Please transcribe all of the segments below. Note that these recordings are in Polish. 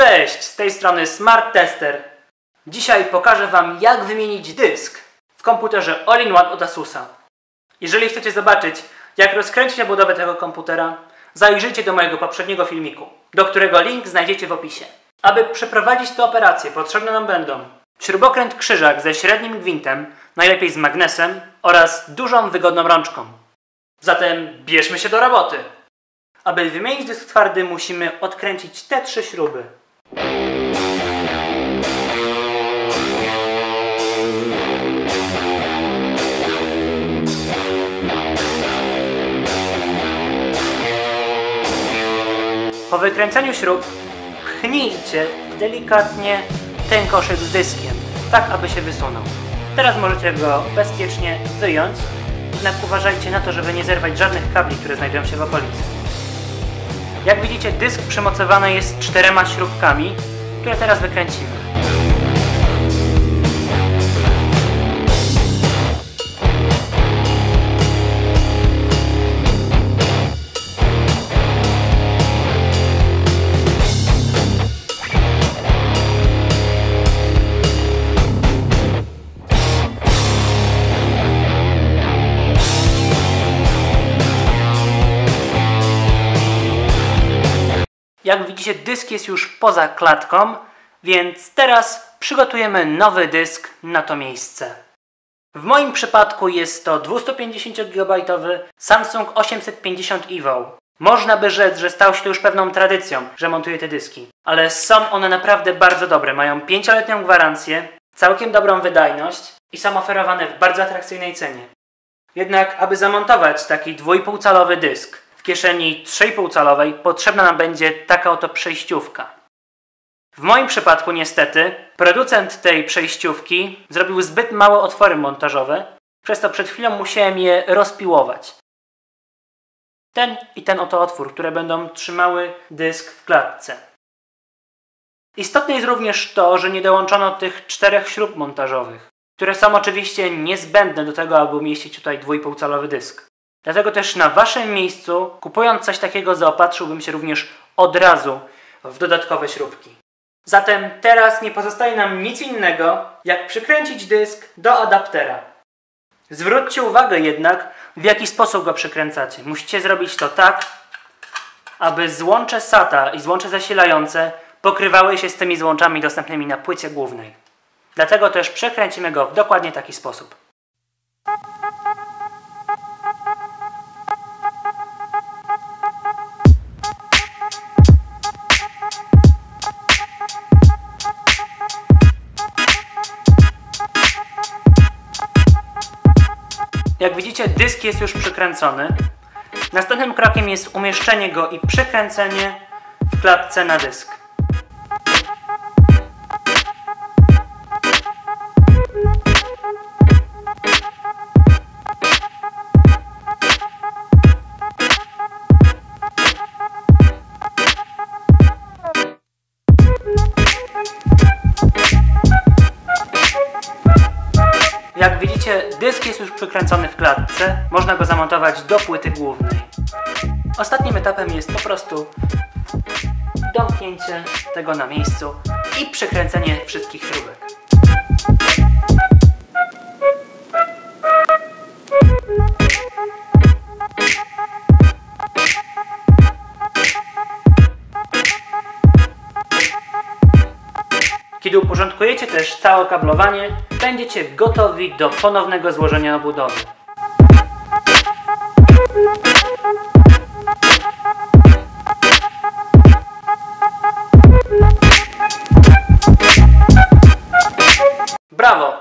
Cześć, z tej strony Smart Tester. Dzisiaj pokażę Wam jak wymienić dysk w komputerze All-in-One od Asusa. Jeżeli chcecie zobaczyć jak rozkręcić obudowę tego komputera, zajrzyjcie do mojego poprzedniego filmiku, do którego link znajdziecie w opisie. Aby przeprowadzić tę operację potrzebne nam będą śrubokręt krzyżak ze średnim gwintem, najlepiej z magnesem oraz dużą wygodną rączką. Zatem bierzmy się do roboty. Aby wymienić dysk twardy musimy odkręcić te trzy śruby. Po wykręceniu śrub pchnijcie delikatnie ten koszyk z dyskiem, tak aby się wysunął. Teraz możecie go bezpiecznie wyjąć, jednak uważajcie na to, żeby nie zerwać żadnych kabli, które znajdują się w okolicy. Jak widzicie, dysk przymocowany jest czterema śrubkami, które teraz wykręcimy. Jak widzicie, dysk jest już poza klatką, więc teraz przygotujemy nowy dysk na to miejsce. W moim przypadku jest to 250 GB Samsung 850 EVO. Można by rzec, że stał się to już pewną tradycją, że montuję te dyski. Ale są one naprawdę bardzo dobre. Mają 5-letnią gwarancję, całkiem dobrą wydajność i są oferowane w bardzo atrakcyjnej cenie. Jednak, aby zamontować taki 2,5 calowy dysk w kieszeni 3,5 calowej potrzebna nam będzie taka oto przejściówka. W moim przypadku niestety producent tej przejściówki zrobił zbyt małe otwory montażowe, przez to przed chwilą musiałem je rozpiłować. Ten i ten oto otwór, które będą trzymały dysk w klatce. Istotne jest również to, że nie dołączono tych czterech śrub montażowych, które są oczywiście niezbędne do tego, aby umieścić tutaj 2,5 calowy dysk. Dlatego też na Waszym miejscu, kupując coś takiego, zaopatrzyłbym się również od razu w dodatkowe śrubki. Zatem teraz nie pozostaje nam nic innego, jak przykręcić dysk do adaptera. Zwróćcie uwagę jednak, w jaki sposób go przykręcacie. Musicie zrobić to tak, aby złącze SATA i złącze zasilające pokrywały się z tymi złączami dostępnymi na płycie głównej. Dlatego też przekręcimy go w dokładnie taki sposób. Jak widzicie, dysk jest już przykręcony. Następnym krokiem jest umieszczenie go i przekręcenie w klatce na dysk. Przykręcony w klatce. Można go zamontować do płyty głównej. Ostatnim etapem jest po prostu domknięcie tego na miejscu i przykręcenie wszystkich śrubek. Kiedy uporządkujecie też całe kablowanie, będziecie gotowi do ponownego złożenia obudowy. Brawo!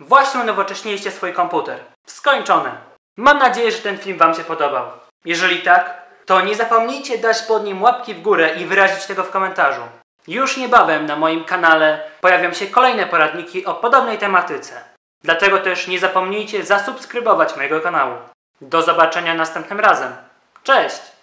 Właśnie unowocześniliście swój komputer. Skończone! Mam nadzieję, że ten film Wam się podobał. Jeżeli tak, to nie zapomnijcie dać pod nim łapki w górę i wyrazić tego w komentarzu. Już niebawem na moim kanale pojawią się kolejne poradniki o podobnej tematyce. Dlatego też nie zapomnijcie zasubskrybować mojego kanału. Do zobaczenia następnym razem. Cześć!